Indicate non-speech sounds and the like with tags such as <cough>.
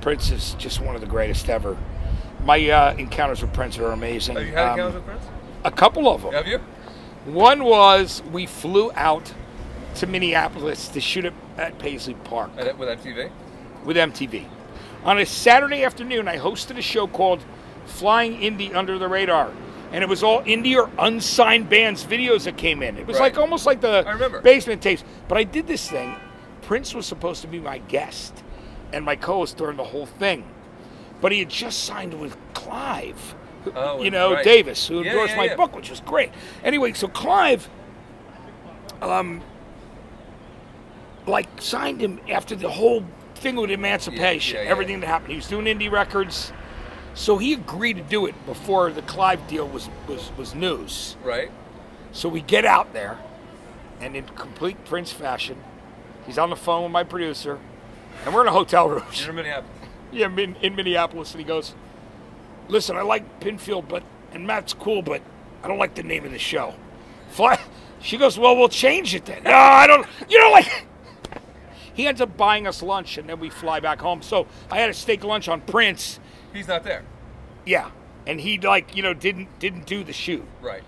Prince is just one of the greatest ever. My uh, encounters with Prince are amazing. Have you had Um, encounters with Prince? A couple of them. Have you? One was we flew out to Minneapolis to shoot it at Paisley Park At- With MTV? with MTV. On a Saturday afternoon, I hosted a show called Flying Indie Under the Radar. And it was all indie or unsigned bands videos that came in. It was Right. like almost like the basement tapes. But I did this thing. Prince was supposed to be my guest and my co-host during the whole thing. But he had just signed with Clive, who- Oh, you know, right. Davis, who Yeah, endorsed yeah, my yeah. book, which was great. Anyway, so Clive, um, like signed him after the whole thing with emancipation, everything that happened. He was doing indie records, so he agreed to do it before the Clive deal was was was news. Right. So we get out there, and in complete Prince fashion, he's on the phone with my producer, and we're in a hotel room. You're in Minneapolis. Yeah, in, in Minneapolis, and he goes, "Listen, I like Pinfield, but and Matt's cool, but I don't like the name of the show." Fly. She goes, "Well, we'll change it then." No, I don't. You know, like <laughs> he ends up buying us lunch, and then we fly back home. So I had a steak lunch on Prince. He's not there. Yeah, and he like you know didn't didn't do the shoot. Right.